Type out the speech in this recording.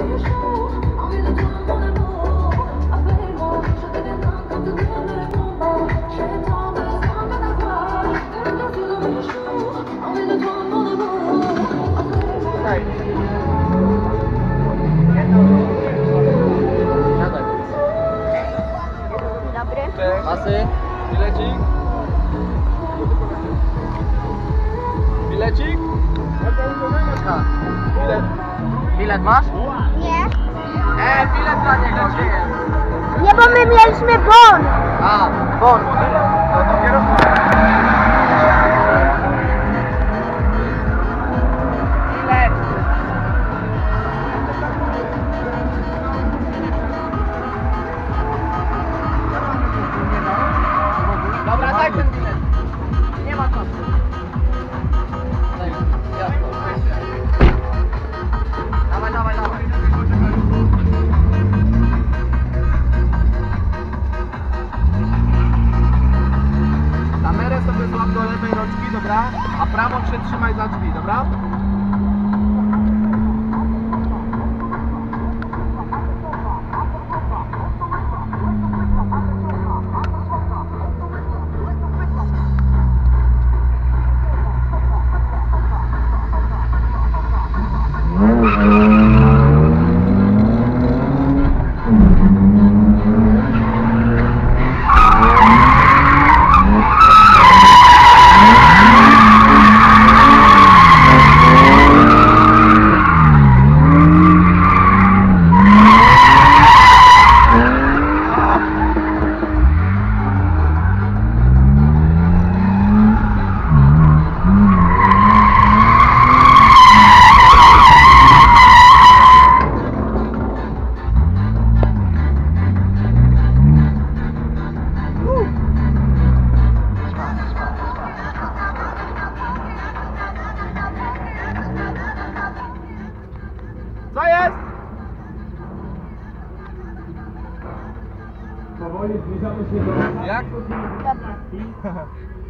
Dobry. Masy? Bilecik? Bilet masz? Nie. E, bilet dla niego, gdzie jest? Nie, bo my mieliśmy bon. A, bon. Sobie złap do lewej rączki, dobra? A prawą się trzymaj za drzwi, dobra? Jest? Powoli zbliżamy się do... Jak? Dobra.